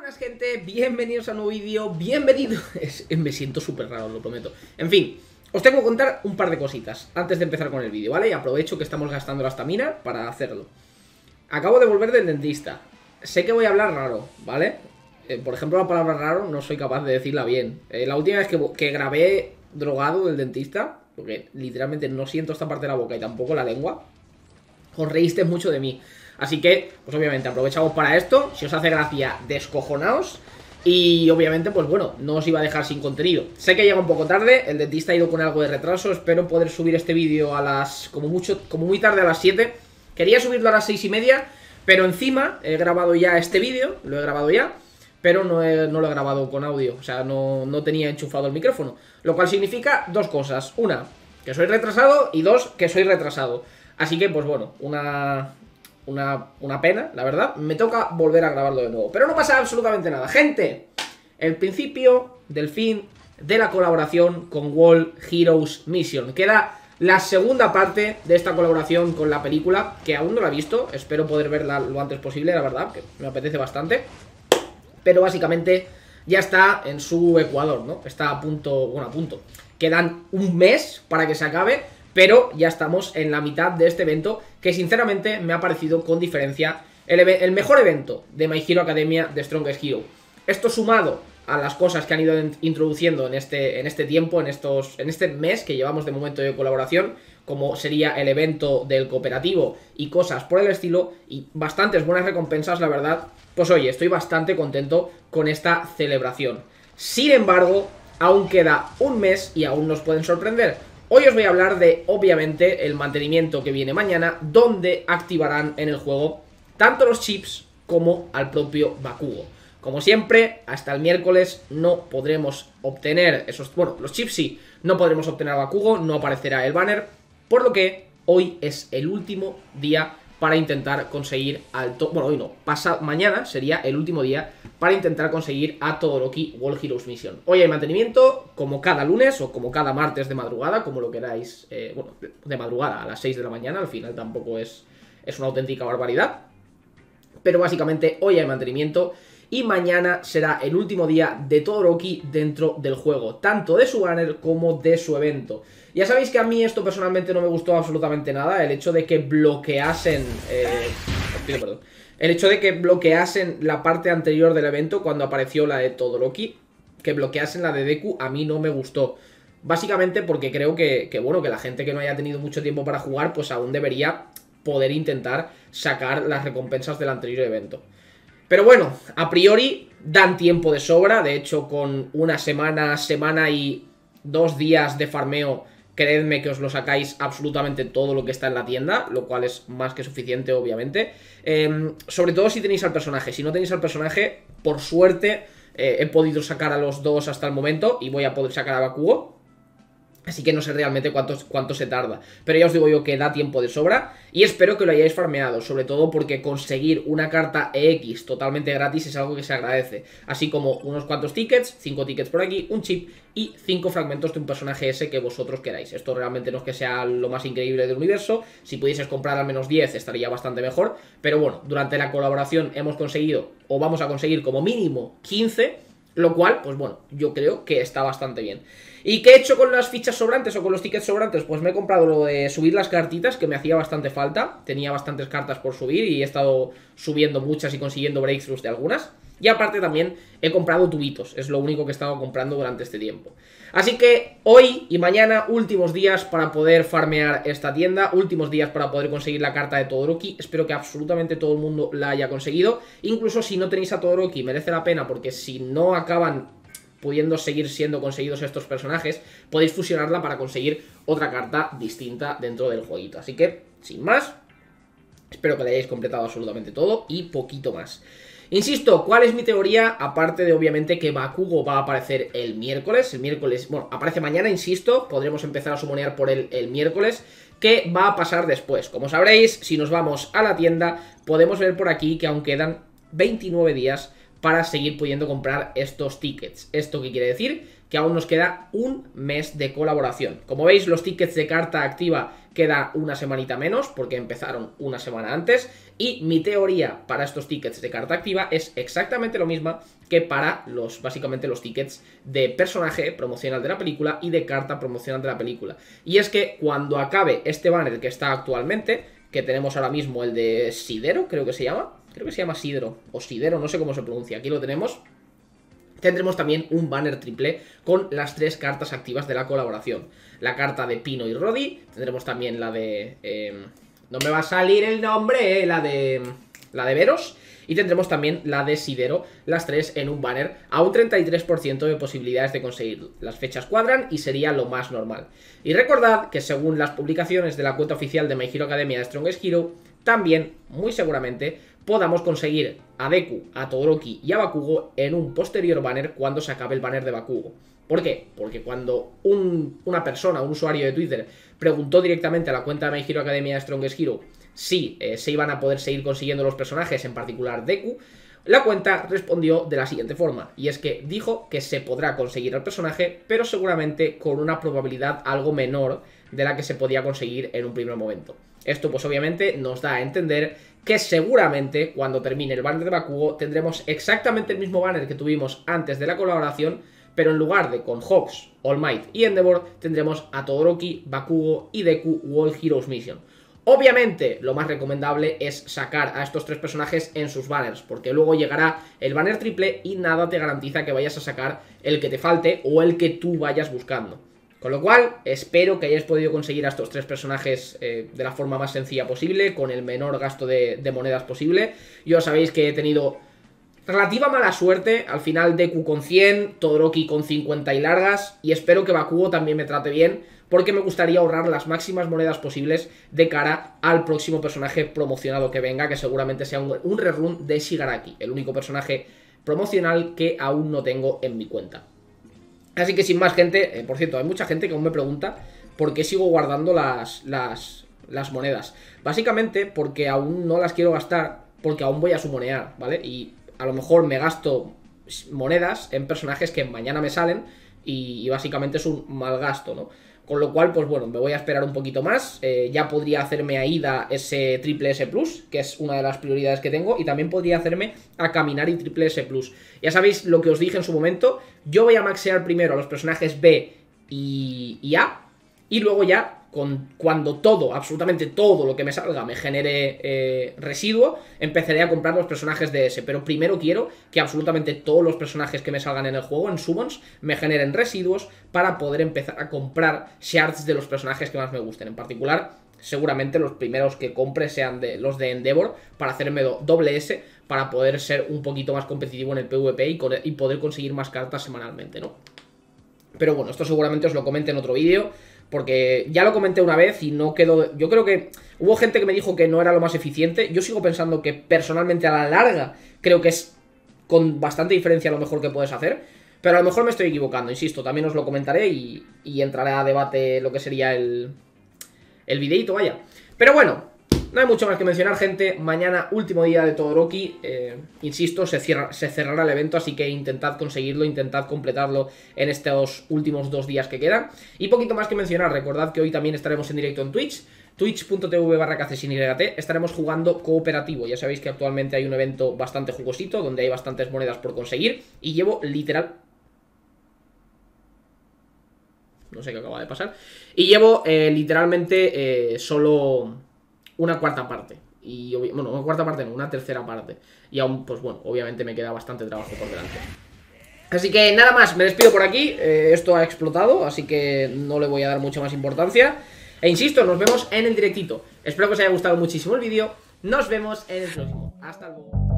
buenas gente, bienvenidos a un nuevo vídeo, bienvenido. Es- Me siento súper raro, lo prometo. En fin, os tengo que contar un par de cositas Antes de empezar con el vídeo, ¿vale? Y aprovecho que estamos gastando la estamina para hacerlo. Acabo de volver del dentista. Sé que voy a hablar raro, ¿vale? Eh, por ejemplo, la palabra raro no soy capaz de decirla bien. Eh, La última vez que, que grabé drogado del dentista Porque literalmente no siento esta parte de la boca y tampoco la lengua os reíste mucho de mí. Así que, pues obviamente, aprovechamos para esto. Si os hace gracia, descojonaos. Y obviamente, pues bueno, no os iba a dejar sin contenido. Sé que llega un poco tarde, el dentista ha ido con algo de retraso. Espero poder subir este vídeo a las. como mucho, como muy tarde a las 7. Quería subirlo a las 6 y media, pero encima he grabado ya este vídeo, lo he grabado ya. Pero no, lo he grabado con audio, o sea, no, no tenía enchufado el micrófono. Lo cual significa dos cosas. Una, que soy retrasado y dos, que soy retrasado. Así que, pues bueno, una, una, pena, la verdad. Me toca volver a grabarlo de nuevo. Pero no pasa absolutamente nada. Gente, el principio del fin de la colaboración con World Heroes Mission. Queda la segunda parte de esta colaboración con la película, que aún no la he visto. Espero poder verla lo antes posible, la verdad, que me apetece bastante. Pero básicamente ya está en su ecuador, ¿no? Está a punto, bueno, a punto. Quedan un mes para que se acabe, pero ya estamos en la mitad de este evento que sinceramente me ha parecido con diferencia el, mejor evento de My Hero Academia de Strongest Hero. Esto sumado a las cosas que han ido in- introduciendo en este, en este tiempo, en, estos, en este mes que llevamos de momento de colaboración, como sería el evento del cooperativo y cosas por el estilo, y bastantes buenas recompensas, la verdad, pues oye, estoy bastante contento con esta celebración. Sin embargo, aún queda un mes y aún nos pueden sorprender. Hoy os voy a hablar de, obviamente, el mantenimiento que viene mañana, donde activarán en el juego tanto los chips como al propio Bakugo. Como siempre, hasta el miércoles no podremos obtener esos... Bueno, los chips sí, no podremos obtener a Bakugo, no aparecerá el banner, por lo que hoy es el último día para intentar conseguir al... to- Bueno, hoy no, pasa mañana sería el último día para intentar conseguir a Todoroki World Heroes Mission. Hoy hay mantenimiento, como cada lunes o como cada martes de madrugada, como lo queráis, eh, bueno, de madrugada a las 6 de la mañana, al final tampoco es, es una auténtica barbaridad. Pero básicamente hoy hay mantenimiento y mañana será el último día de Todoroki dentro del juego, tanto de su banner como de su evento. Ya sabéis que a mí esto personalmente no me gustó absolutamente nada, el hecho de que bloqueasen... eh. El hecho de que bloqueasen la parte anterior del evento cuando apareció la de Todoroki, que bloqueasen la de Deku, a mí no me gustó. Básicamente porque creo que, bueno, que la gente que no haya tenido mucho tiempo para jugar, pues aún debería poder intentar sacar las recompensas del anterior evento. Pero bueno, a priori dan tiempo de sobra. De hecho, con una semana, semana y dos días de farmeo, creedme que os lo sacáis absolutamente todo lo que está en la tienda, lo cual es más que suficiente, obviamente. Eh, sobre todo si tenéis al personaje. Si no tenéis al personaje, por suerte eh, he podido sacar a los dos hasta el momento y voy a poder sacar a Bakugo. Así que no sé realmente cuánto, cuánto se tarda. Pero ya os digo yo que da tiempo de sobra. Y espero que lo hayáis farmeado. Sobre todo porque conseguir una carta EX totalmente gratis es algo que se agradece. Así como unos cuantos tickets, 5 tickets por aquí, un chip y 5 fragmentos de un personaje ese que vosotros queráis. Esto realmente no es que sea lo más increíble del universo. Si pudieseis comprar al menos 10 estaría bastante mejor. Pero bueno, durante la colaboración hemos conseguido, o vamos a conseguir como mínimo 15. Lo cual, pues bueno, yo creo que está bastante bien. ¿Y qué he hecho con las fichas sobrantes o con los tickets sobrantes? Pues me he comprado lo de subir las cartitas, que me hacía bastante falta. Tenía bastantes cartas por subir y he estado subiendo muchas y consiguiendo breakthroughs de algunas. Y aparte también he comprado tubitos, es lo único que he estado comprando durante este tiempo. Así que hoy y mañana, últimos días para poder farmear esta tienda, últimos días para poder conseguir la carta de Todoroki. Espero que absolutamente todo el mundo la haya conseguido. Incluso si no tenéis a Todoroki, merece la pena porque si no acaban pudiendo seguir siendo conseguidos estos personajes, podéis fusionarla para conseguir otra carta distinta dentro del jueguito. Así que, sin más, espero que le hayáis completado absolutamente todo y poquito más. Insisto, ¿cuál es mi teoría? Aparte de obviamente que Bakugo va a aparecer el miércoles. El miércoles, bueno, aparece mañana, insisto. Podremos empezar a sumonear por él el miércoles. ¿Qué va a pasar después? Como sabréis, si nos vamos a la tienda, podemos ver por aquí que aún quedan 29 días para seguir pudiendo comprar estos tickets. ¿Esto qué quiere decir? Que aún nos queda un mes de colaboración. Como veis, los tickets de carta activa queda una semanita menos porque empezaron una semana antes y mi teoría para estos tickets de carta activa es exactamente lo misma que para los básicamente los tickets de personaje promocional de la película y de carta promocional de la película. Y es que cuando acabe este banner que está actualmente, que tenemos ahora mismo el de Sidero, creo que se llama, creo que se llama Sidro o Sidero, no sé cómo se pronuncia, aquí lo tenemos tendremos también un banner triple con las tres cartas activas de la colaboración. La carta de Pino y Rodi, tendremos también la de... Em, no me va a salir el nombre, eh, la de... La de Veros. Y tendremos también la de Sidero, las tres en un banner, a un 33% de posibilidades de conseguirlo. Las fechas cuadran y sería lo más normal. Y recordad que según las publicaciones de la cuenta oficial de My Hero Academia de Strongest Hero, también, muy seguramente, podamos conseguir a Deku, a Todoroki y a Bakugo en un posterior banner cuando se acabe el banner de Bakugo. ¿Por qué? Porque cuando una persona, un usuario de Twitter, preguntó directamente a la cuenta de My Hero Academia de Strongest Hero si eh, se iban a poder seguir consiguiendo los personajes, en particular Deku, la cuenta respondió de la siguiente forma, y es que dijo que se podrá conseguir el personaje, pero seguramente con una probabilidad algo menor de la que se podía conseguir en un primer momento. Esto pues obviamente nos da a entender que seguramente cuando termine el banner de Bakugo tendremos exactamente el mismo banner que tuvimos antes de la colaboración, pero en lugar de con Hawks, All Might y Endeavor, tendremos a Todoroki, Bakugo y Deku World Heroes Mission. Obviamente, lo más recomendable es sacar a estos tres personajes en sus banners, porque luego llegará el banner triple y nada te garantiza que vayas a sacar el que te falte o el que tú vayas buscando. Con lo cual, espero que hayáis podido conseguir a estos tres personajes eh, de la forma más sencilla posible, con el menor gasto de, monedas posible. Yo sabéis que he tenido relativa mala suerte, al final Deku con 100, Todoroki con 50 y largas, y espero que Bakugo también me trate bien, porque me gustaría ahorrar las máximas monedas posibles de cara al próximo personaje promocionado que venga, que seguramente sea un, un rerun de Shigaraki, el único personaje promocional que aún no tengo en mi cuenta. Así que sin más gente, eh, por cierto, hay mucha gente que aún me pregunta por qué sigo guardando las, las, monedas. Básicamente porque aún no las quiero gastar, porque aún voy a sumonear, ¿vale? Y a lo mejor me gasto monedas en personajes que mañana me salen y básicamente es un mal gasto, ¿no? Con lo cual, pues bueno, me voy a esperar un poquito más. Eh, ya podría hacerme a Ida ese triple S Plus, que es una de las prioridades que tengo. Y también podría hacerme a Caminar y triple S Plus. Ya sabéis lo que os dije en su momento. Yo voy a maxear primero a los personajes B y, y A. Y luego ya con, cuando todo, absolutamente todo lo que me salga me genere eh, residuo, empezaré a comprar los personajes de ese. Pero primero quiero que absolutamente todos los personajes que me salgan en el juego, en summons, me generen residuos para poder empezar a comprar shards de los personajes que más me gusten. En particular, seguramente los primeros que compre sean los de Endeavor para hacerme doble S para poder ser un poquito más competitivo en el PvP y, y poder conseguir más cartas semanalmente, ¿no? Pero bueno, esto seguramente os lo comente en otro vídeo. Porque ya lo comenté una vez y no quedó... Yo creo que hubo gente que me dijo que no era lo más eficiente. Yo sigo pensando que personalmente a la larga creo que es con bastante diferencia lo mejor que puedes hacer. Pero a lo mejor me estoy equivocando, insisto. También os lo comentaré y, y entraré a debate lo que sería el, el videito, vaya. Pero bueno, no hay mucho más que mencionar, gente. Mañana, último día de Todoroki. Eh, insisto, se, cierra, se cerrará el evento, así que intentad conseguirlo, intentad completarlo en estos últimos dos días que quedan. Y poquito más que mencionar, recordad que hoy también estaremos en directo en Twitch. Twitch.tv barra estaremos jugando cooperativo. Ya sabéis que actualmente hay un evento bastante jugosito, donde hay bastantes monedas por conseguir. Y llevo literal no sé qué acaba de pasar. Y llevo eh, literalmente eh, solo una cuarta parte. Y bueno, una cuarta parte no, una tercera parte. Y aún, pues bueno, obviamente me queda bastante trabajo por delante. Así que nada más, me despido por aquí. Eh, esto ha explotado, así que no le voy a dar mucha más importancia. E insisto, nos vemos en el directito. Espero que os haya gustado muchísimo el vídeo. Nos vemos en el próximo. Hasta luego.